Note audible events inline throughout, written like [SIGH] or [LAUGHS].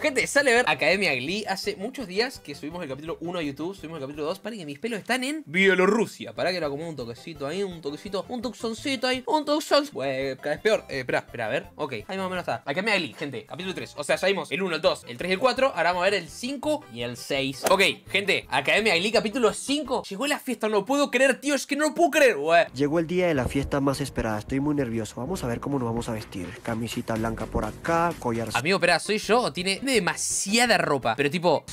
Gente, sale a ver Academia Glee hace muchos días que subimos el capítulo 1 a YouTube, subimos el capítulo 2, para que mis pelos están en Bielorrusia. Para que lo como un toquecito ahí, un toquecito, un tuxoncito ahí, un tuxon. Bueno, cada vez peor. Eh, espera, espera, a ver. Ok, ahí más o menos está. Academia Glee, gente, capítulo 3. O sea, ya vimos el 1, el 2, el 3 y el 4. Ahora vamos a ver el 5 y el 6. Ok, gente, Academia Glee, capítulo 5. Llegó la fiesta, no lo puedo creer, tío, es que no lo puedo creer. Wey. Llegó el día de la fiesta más esperada, estoy muy nervioso. Vamos a ver cómo nos vamos a vestir. Camisita blanca por acá, collarcito Amigo, espera, ¿soy yo o tiene demasiada ropa? Pero tipo,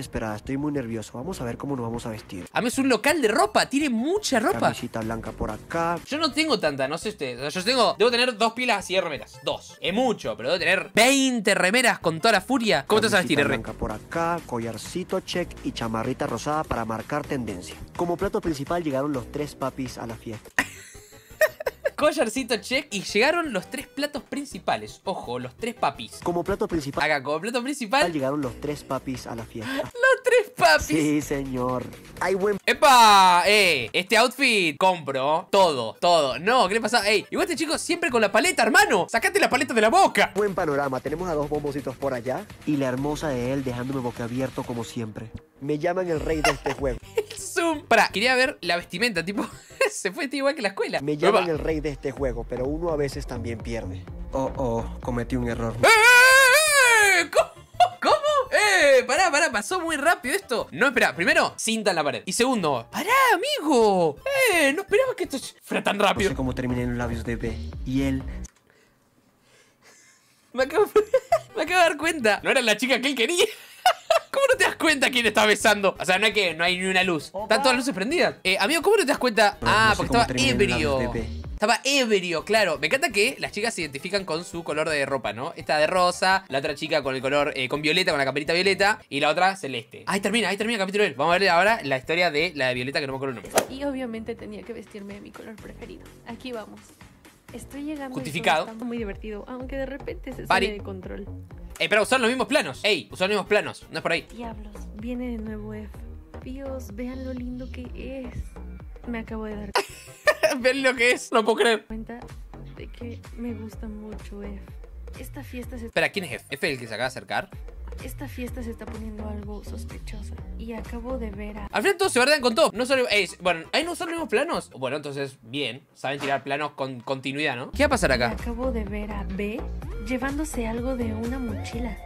esperada, estoy muy nervioso. Vamos a ver cómo nos vamos a vestir. a mí es un local de ropa, tiene mucha ropa. Camisita blanca por acá. Yo no tengo tanta, no sé usted. O sea, yo tengo, debo tener dos pilas así de remeras. Dos. Es mucho, pero debo tener 20 remeras con toda la furia. ¿Cómo te vas a vestir, blanca por acá, collarcito check y chamarrita rosada para marcar tendencia. Como plato principal llegaron los tres papis a la fiesta. Collarcito check y llegaron los tres platos principales. Ojo, los tres papis. Como plato principal Acá, como plato principal, llegaron los tres papis a la fiesta. [LAUGHS] los tres papis. Sí, señor. Hay buen ¡Epa! ¡Eh! Este outfit compro todo, todo. No, ¿qué le pasa? ¡Ey! Igual este chico siempre con la paleta, hermano. Sacate la paleta de la boca. Buen panorama, tenemos a dos bombocitos por allá y la hermosa de él dejándome boquiabierto como siempre. Me llaman el rey de este juego. [LAUGHS] Zoom. Pará, quería ver la vestimenta, tipo. Se fue este igual que la escuela. Me llaman el rey de este juego, pero uno a veces también pierde. Oh, oh, cometí un error. ¡Eh, eh, eh! ¿Cómo? ¿Cómo? ¡Eh! Pará, pará, pasó muy rápido esto. No, espera, primero, cinta en la pared. Y segundo, pará, amigo. ¡Eh! No esperaba que esto fuera tan No rápido. sé cómo terminé en los labios de B. Y él Me acabo, [LAUGHS] me acabo de dar cuenta. No era la chica que él quería. ¿Cómo no te das cuenta quién está besando? O sea, no hay que, no hay ni una luz. Están todas las luces prendidas. Eh, amigo, ¿cómo no te das cuenta? Ah, no sé porque estaba ebrio. Estaba ebrio, claro. Me encanta que las chicas se identifican con su color de ropa, ¿no? Esta de rosa, la otra chica con el color eh, con violeta, con la caperita violeta, y la otra celeste. Ahí termina, ahí termina el capítulo. Vamos a ver ahora la historia de la de violeta, que no me acuerdo el nombre. Y obviamente tenía que vestirme de mi color preferido. Aquí vamos. Estoy llegando. y todo Justificado. está muy divertido, aunque de repente se sale de control. Eh, pero usaron los mismos planos. Ey, usaron los mismos planos. No es por ahí. Diablos, viene de nuevo F. Dios, vean lo lindo que es. Me acabo de dar [LAUGHS] Ven lo que es. No puedo creer. cuenta de que me gusta mucho F. Esta fiesta se Espera, ¿quién es F? ¿F el que se acaba de acercar? Esta fiesta se está poniendo algo sospechosa y acabo de ver a Al final todos se verdan con todo. No solo. ey, bueno, ahí no usaron los mismos planos. Bueno, entonces, bien. Saben tirar planos con continuidad, ¿no? ¿Qué va a pasar acá? acabo de ver a B llevándose algo de una mochila.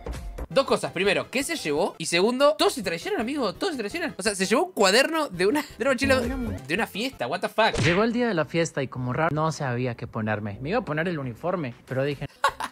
Dos cosas. Primero, ¿qué se llevó? Y segundo, todos se traicionan, amigo. Todos se traicionan. O sea, se llevó un cuaderno de una, de una mochila De una mo- de una fiesta. What the fuck. Llegó el día de la fiesta y como raro no sabía qué ponerme. Me iba a poner el uniforme, pero dije,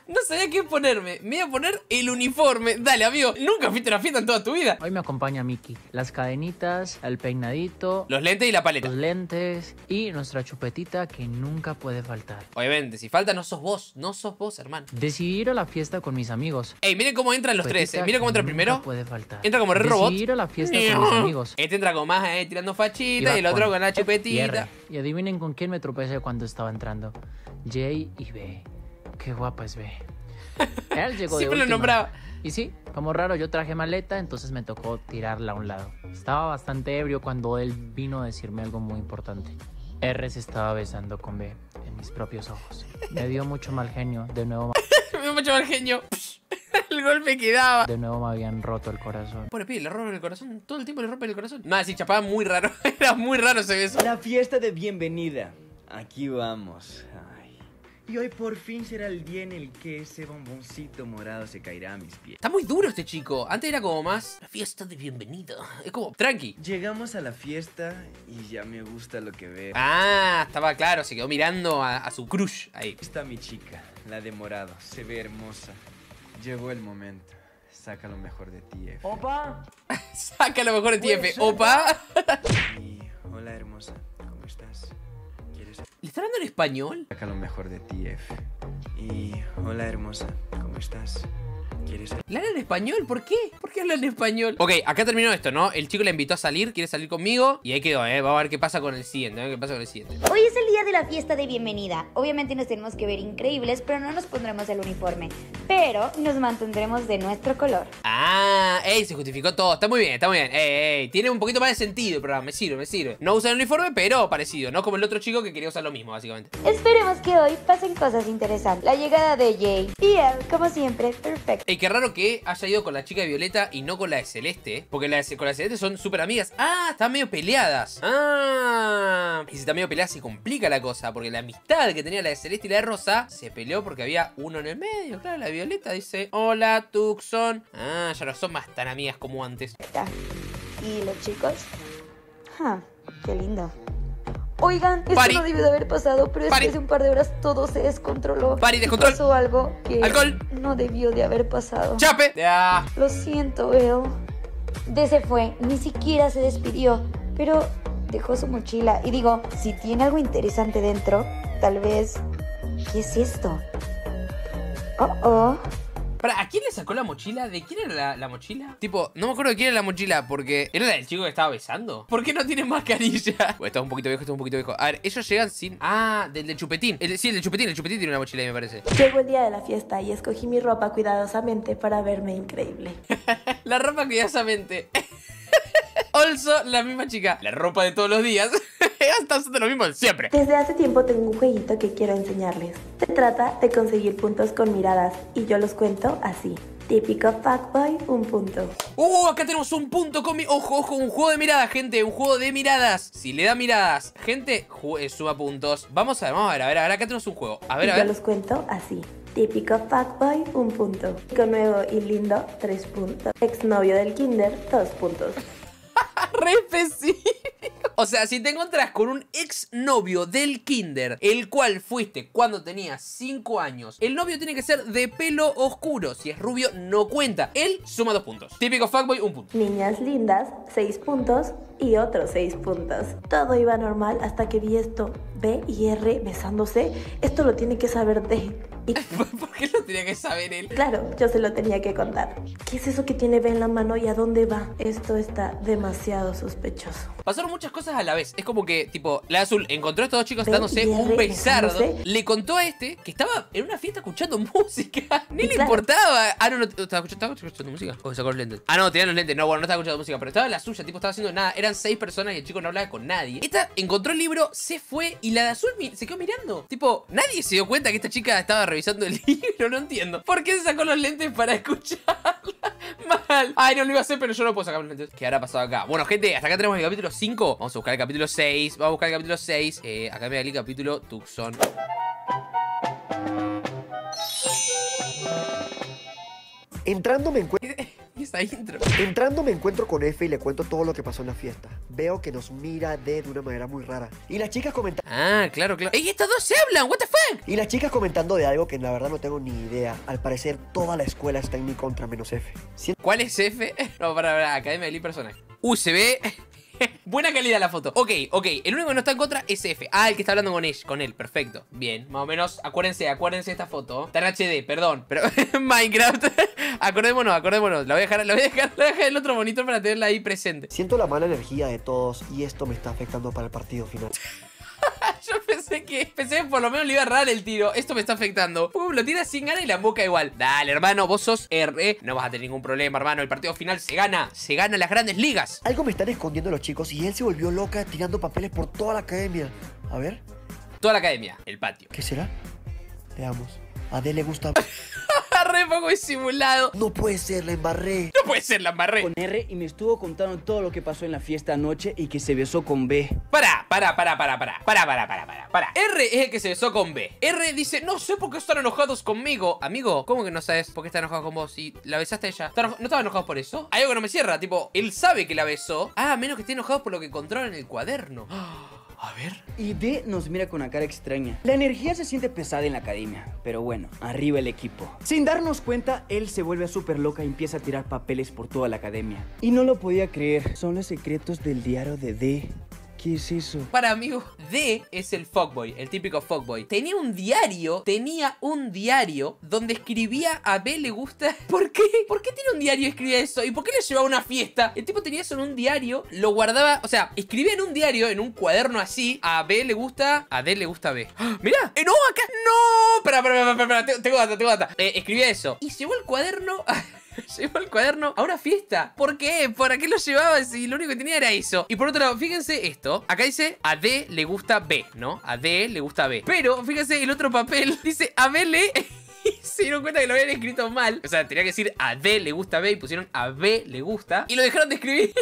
No sabía qué ponerme. Me iba a poner el uniforme. Dale, amigo. Nunca fuiste a una fiesta en toda tu vida. hoy me acompaña Mickey. Las cadenitas, el peinadito, Los lentes y la paleta. los lentes y nuestra chupetita que nunca puede faltar. Obviamente, si falta, no sos vos. No sos vos, hermano. Decidí ir a la fiesta con mis amigos. Ey, miren cómo entran los tres. eh. Miren cómo entra primero. puede faltar. Entra como re robot. Decidí ir a la fiesta con mis amigos. Este entra como más eh, tirando fachita y el otro con la y chupetita. Y adivinen con quién me tropecé cuando estaba entrando. J y B. Qué guapa es B. [LAUGHS] Él llegó de Siempre lo última. nombraba. Y sí, como raro, yo traje maleta, entonces me tocó tirarla a un lado. Estaba bastante ebrio cuando él vino a decirme algo muy importante. R se estaba besando con B en mis propios ojos. Me dio mucho mal genio. De nuevo, Me [LAUGHS] dio mucho mal genio. [LAUGHS] el golpe que daba. de nuevo me habían roto el corazón. Pobre pibe, le rompen el corazón. Todo el tiempo le rompen el corazón. Nada, sí, chapaba muy raro. Era muy raro ese beso. La fiesta de bienvenida. Aquí vamos. Ay. Y hoy por fin será el día en el que ese bomboncito morado se caerá a mis pies. Está muy duro este chico. Antes era como más la fiesta de bienvenida. Es como tranqui. Llegamos a la fiesta y ya me gusta lo que veo. Ah, estaba claro. Se quedó mirando a, a su crush ahí. Está mi chica, la de morado. Se ve hermosa. Llegó el momento. Saca lo mejor de ti, F. ¡Opa! [LAUGHS] Saca lo mejor de ti, F. Opa. [LAUGHS] Y hola hermosa, ¿cómo estás? ¿Le está hablando en español? Saca lo mejor de ti, F. Y hola hermosa, ¿cómo estás? ¿Quieres? ¿Le hablan en español? ¿Por qué? ¿Por qué hablan en español? Ok, acá terminó esto, ¿no? El chico le invitó a salir, quiere salir conmigo. Y ahí quedó, ¿eh? Vamos a ver qué pasa con el siguiente, ¿eh? ¿Qué pasa con el siguiente? Hoy es el día de la fiesta de bienvenida. Obviamente nos tenemos que ver increíbles, pero no nos pondremos el uniforme. Pero nos mantendremos de nuestro color. Ah, ey, se justificó todo. Está muy bien, está muy bien. Ey, ey, tiene un poquito más de sentido el programa. Me sirve, me sirve. No usa el uniforme, pero parecido. No como el otro chico que quería usar lo mismo, básicamente. Esperemos que hoy pasen cosas interesantes. La llegada de Jay y él, como siempre, perfecto. Ey, qué raro que haya ido con la chica de Violeta y no con la de Celeste. Porque con la de Celeste son súper amigas. Ah, están medio peleadas. Ah. Y si están medio peleadas se complica la cosa. Porque la amistad que tenía la de Celeste y la de Rosa se peleó porque había uno en el medio. Claro, la Violeta dice, hola, Tucson. Ah, ya no son más tan amigas como antes. ¿Y los chicos? Ah, qué lindo. Oigan, esto Pari. no debió de haber pasado, pero Pari. después de un par de horas todo se descontroló. Pari, Y descontrol. Pasó algo que Alcohol. no debió de haber pasado. ¡Chape! Ya. Lo siento, Will. De se fue, ni siquiera se despidió, pero dejó su mochila. Y digo, si tiene algo interesante dentro, tal vez... ¿Qué es esto? Oh, oh. Para, ¿a quién le sacó la mochila? ¿De quién era la, la mochila? Tipo, no me acuerdo de quién era la mochila porque era la del chico que estaba besando. ¿Por qué no tiene mascarilla? Bueno, esto es un poquito viejo, esto es un poquito viejo. A ver, ellos llegan sin. Ah, del del chupetín. El, sí, el del chupetín, el chupetín tiene una mochila, me parece. Llegó el día de la fiesta y escogí mi ropa cuidadosamente para verme increíble. [LAUGHS] La ropa cuidadosamente. [LAUGHS] Also, la misma chica. La ropa de todos los días. [LAUGHS] [LAUGHS] Está haciendo lo mismo de siempre. Desde hace tiempo tengo un jueguito que quiero enseñarles. Se trata de conseguir puntos con miradas y yo los cuento así. Típico fuckboy, un punto. ¡Uh! Acá tenemos un punto con mi... Ojo, ojo, un juego de miradas, gente. Un juego de miradas. Si le da miradas, gente, eh, suma puntos. Vamos a ver, vamos a ver, a ver, a ver. Acá tenemos un juego. A ver, y a yo ver. los cuento así. Típico fuckboy, un punto. Chico nuevo y lindo, tres puntos. Exnovio del kinder, dos puntos. [LAUGHS] Re específico. O sea, si te encontrás con un ex novio del kinder, el cual fuiste cuando tenías 5 años, el novio tiene que ser de pelo oscuro. Si es rubio, no cuenta. Él suma dos puntos. Típico fuckboy, un punto. Niñas lindas, seis puntos y otros seis puntos. Todo iba normal hasta que vi esto. B y R besándose. Esto lo tiene que saber D. Y [LAUGHS] ¿Por qué lo tenía que saber él? claro, yo se lo tenía que contar. ¿Qué es eso que tiene B en la mano y a dónde va? Esto está demasiado sospechoso. Pasaron muchas cosas a la vez. Es como que, tipo, la azul encontró a estos dos chicos dándose un besardo. Le contó a este que estaba en una fiesta escuchando [LAUGHS] música. Ni Y le claro. importaba. Ah, no, no. ¿Estaba escuchando, estaba escuchando música? O sacó los lentes. Ah, no, tenía los lentes. No, bueno, no estaba escuchando música. Pero estaba en la suya, tipo, estaba haciendo nada. Eran seis personas y el chico no hablaba con nadie. Esta encontró el libro, se fue y la de azul se quedó mirando. Tipo, nadie se dio cuenta que esta chica estaba revisando el [LAUGHS] libro. No entiendo. ¿Por qué se sacó los lentes para escucharla? [LAUGHS] Mal. Ay, no lo iba a hacer, pero yo no puedo sacar los lentes. ¿Qué habrá pasado acá? Bueno, gente, hasta acá tenemos el capítulo 5. Vamos a buscar el capítulo 6. Vamos a buscar el capítulo 6. Eh, acá me da el capítulo Tucson. Entrando me, encuentro, Y [LAUGHS] esa intro. entrando me encuentro con F y le cuento todo lo que pasó en la fiesta. Veo que nos mira de una manera muy rara. Y las chicas comentan... Ah, claro, claro. ¡Ey, estos dos se hablan! ¿What the fuck? Y las chicas comentando de algo que la verdad no tengo ni idea. Al parecer toda la escuela está en mi contra menos F. ¿Cuál es F? [LAUGHS] No, para, para, Academia de Personaje. Ve. [LAUGHS] Buena calidad la foto. Ok, ok. El único que no está en contra es F. Ah, el que está hablando con él. Con él, perfecto. Bien, más o menos. Acuérdense, acuérdense de esta foto. Está en HD, perdón. Pero [LAUGHS] Minecraft. [LAUGHS] acordémonos, acordémonos. La voy a dejar, la voy a dejar, la voy a dejar el otro monitor para tenerla ahí presente. Siento la mala energía de todos y esto me está afectando para el partido final. Yo pensé que. Pensé que por lo menos le iba a errar el tiro. Esto me está afectando. Pum, lo tira sin ganas y la boca igual. Dale, hermano, vos sos R. No vas a tener ningún problema, hermano. El partido final se gana. Se gana las grandes ligas. Algo me están escondiendo los chicos y él se volvió loca tirando papeles por toda la academia. A ver, Toda la academia, el patio. ¿qué será? Veamos. A D le gusta... [LAUGHS] Re poco disimulado. No puede ser, la embarré. Puede ser, la embarré. Con R y me estuvo contando todo lo que pasó en la fiesta anoche y que se besó con B. Pará, pará, pará, pará, pará. Pará, pará, pará, pará, pará. R es el que se besó con B. R dice, no sé por qué están enojados conmigo. Amigo, ¿cómo que no sabes por qué está enojado con vos? Si la besaste a ella. ¿Está eno- ¿No estaba enojado por eso? Hay algo que no me cierra. Tipo, él sabe que la besó. Ah, menos que esté enojado por lo que encontraron en el cuaderno. A ver. Y D nos mira con una cara extraña. La energía se siente pesada en la academia, pero bueno, arriba el equipo. Sin darnos cuenta, él se vuelve súper loca y empieza a tirar papeles por toda la academia. Y no lo podía creer, son los secretos del diario de D. ¿Qué es eso? Para amigo, [LAUGHS] D es el fuckboy, el típico fuckboy. Tenía un diario, tenía un diario donde escribía a B le gusta. [LAUGHS] ¿Por qué? ¿Por qué tiene un diario y escribía eso? ¿Y por qué le llevaba a una fiesta? El tipo tenía eso en un diario, lo guardaba, o sea, escribía en un diario, en un cuaderno así, a B le gusta, a D le gusta B. ¡Ah! Mirá, eh, no, acá, no, espera, espera, espera, espera, tengo- data, tengo data. Eh, escribía eso. Y llevó el cuaderno [LAUGHS] [LAUGHS] Llevó el cuaderno a una fiesta. ¿Por qué? ¿Para qué lo llevaba si lo único que tenía era eso? Y por otro lado, fíjense esto. Acá dice a D le gusta B, ¿no? A D le gusta B. Pero fíjense el otro papel. [LAUGHS] Dice a B le... [LAUGHS] Se dieron cuenta que lo habían escrito mal. O sea, tenía que decir a D le gusta B y pusieron a B le gusta. Y lo dejaron de escribir.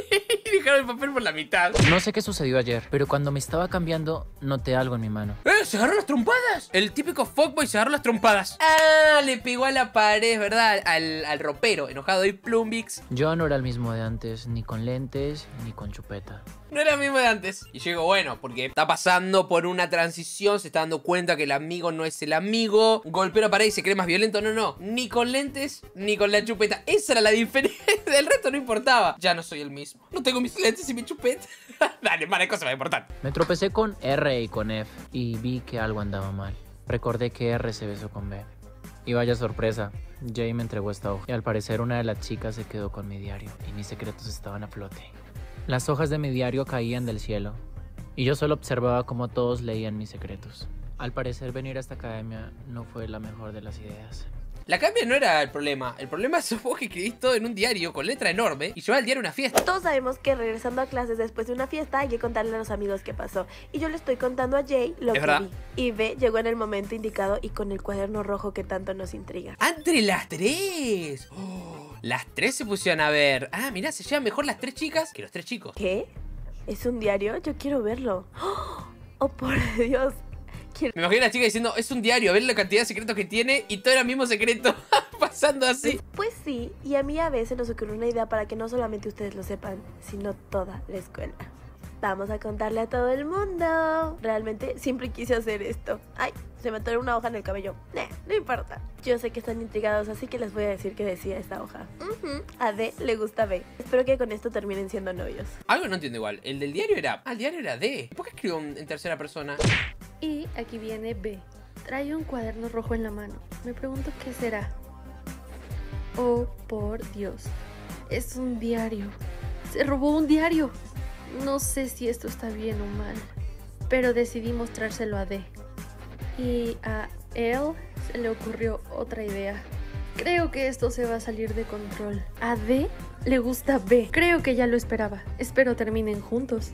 Y [LAUGHS] dejaron el papel por la mitad. No sé qué sucedió ayer, pero cuando me estaba cambiando, noté algo en mi mano. ¡Eh! ¡Se agarró las trompadas! El típico fuckboy se agarró las trompadas. ¡Ah! Le pegó a la pared, ¿verdad? Al, al ropero, enojado y Plumbix. Yo no era el mismo de antes, ni con lentes, ni con chupeta. No era el mismo de antes. Y yo digo, bueno, porque está pasando por una transición, se está dando cuenta que el amigo no es el amigo. Golpea la pared y se cree más violento. No, no. Ni con lentes, ni con la chupeta. Esa era la [LAUGHS] diferencia. El resto no importaba. Ya no soy el mismo. No tengo mis lentes y mi chupeta. [LAUGHS] Dale, para cosa más importante. Me tropecé con R y con F y vi que algo andaba mal. Recordé que R se besó con B. Y vaya sorpresa, Jay me entregó esta hoja y al parecer una de las chicas se quedó con mi diario y mis secretos estaban a flote. Las hojas de mi diario caían del cielo y yo solo observaba cómo todos leían mis secretos. Al parecer venir a esta academia no fue la mejor de las ideas. La cambia no era el problema. El problema [LAUGHS] es vos que escribís todo en un diario con letra enorme y llevás el diario a una fiesta. Todos sabemos que regresando a clases después de una fiesta hay que contarle a los amigos qué pasó. Y yo le estoy contando a Jay lo Es que verdad. vi. Y B llegó en el momento indicado y con el cuaderno rojo que tanto nos intriga. ¡Entre las tres! Oh, las tres se pusieron a ver. Ah, mirá, se llevan mejor las tres chicas que los tres chicos. ¿Qué? ¿Es un diario? Yo quiero verlo. Oh, por Dios. Quiero... Me imagino a la chica diciendo, es un diario, a ver la cantidad de secretos que tiene y todo era el mismo secreto. [LAUGHS] Pasando así. Pues sí, y a mí a veces nos ocurrió una idea para que no solamente ustedes lo sepan, sino toda la escuela. Vamos a contarle a todo el mundo. Realmente siempre quise hacer esto. Ay, se me atoró una hoja en el cabello. Nah, no importa. Yo sé que están intrigados, así que les voy a decir qué decía esta hoja. Ujú, A D le gusta B. Espero que con esto terminen siendo novios. Algo no entiendo igual. El del diario era. Ah, el diario era D. ¿Por qué escribió en tercera persona? Y aquí viene B. Trae un cuaderno rojo en la mano. Me pregunto qué será. Oh, por Dios. Es un diario. Se robó un diario. No sé si esto está bien o mal. Pero decidí mostrárselo a D. Y a él se le ocurrió otra idea. Creo que esto se va a salir de control. A D le gusta B. Creo que ya lo esperaba. Espero terminen juntos.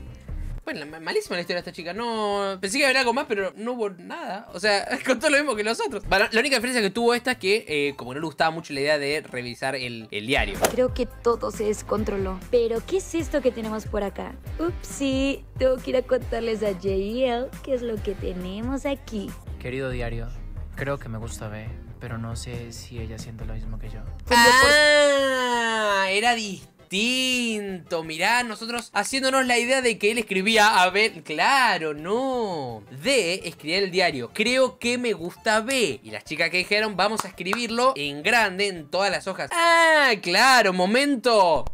Bueno, ma- malísima la historia de esta chica. No. Pensé que iba a haber algo más, pero no hubo nada. O sea, [LAUGHS] contó lo mismo que los otros. Bueno, la única diferencia que tuvo esta es que, eh, como no le gustaba mucho la idea de revisar el, el diario. Creo que todo se descontroló. Pero, ¿qué es esto que tenemos por acá? Upsi, tengo que ir a contarles a JL qué es lo que tenemos aquí. Querido diario, creo que me gusta B, pero no sé si ella siente lo mismo que yo. Ah, era distinto. Mirá, nosotros haciéndonos la idea de que él escribía a ver. Claro, no. D escribía el diario. Creo que me gusta B. Y las chicas que dijeron, vamos a escribirlo en grande en todas las hojas. Ah, claro, momento.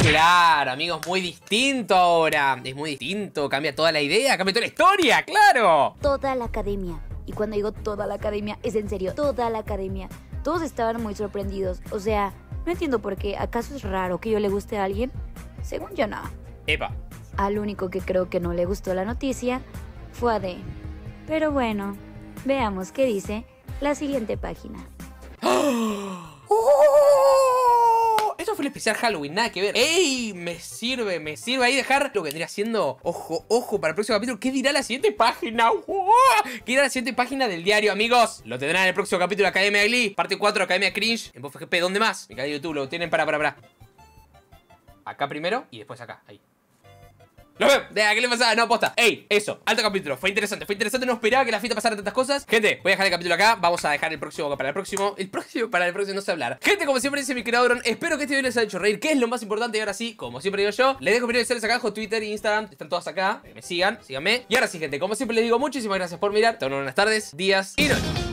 Claro, amigos, muy distinto ahora. Es muy distinto, cambia toda la idea, cambia toda la historia, claro. Toda la academia. Y cuando digo toda la academia, es en serio, toda la academia. Todos estaban muy sorprendidos. O sea, no entiendo por qué. ¿Acaso es raro que yo le guste a alguien? Según yo, no. Epa. Al único que creo que no le gustó la noticia fue a D. Pero bueno, veamos qué dice la siguiente página. ¡Oh! Eso fue el especial Halloween, nada que ver. ¡Ey! Me sirve, me sirve ahí dejar lo que vendría siendo. Ojo, ojo, para el próximo capítulo. ¿Qué dirá la siguiente página? ¿Qué dirá la siguiente página del diario, amigos? Lo tendrán en el próximo capítulo de Academia de Glee, parte 4, Academia Cringe. En GP, ¿dónde más? Mi canal de YouTube lo tienen para, para, para. Acá primero y después acá. Ahí. ¡Lo veo! ¿De qué le pasaba? No, posta. ¡Ey! Eso, alto capítulo. Fue interesante, fue interesante. No esperaba que la fiesta pasara tantas cosas. Gente, voy a dejar el capítulo acá. Vamos a dejar el próximo para el próximo. El próximo para el próximo, no sé hablar. Gente, como siempre dice mi creador, espero que este video les haya hecho reír, que es lo más importante. Y ahora sí, como siempre digo yo, les dejo videos acá abajo, Twitter Instagram. Están todas acá. Me sigan, síganme. Y ahora sí, gente, como siempre les digo, muchísimas gracias por mirar. Tengan buenas tardes, días y noches.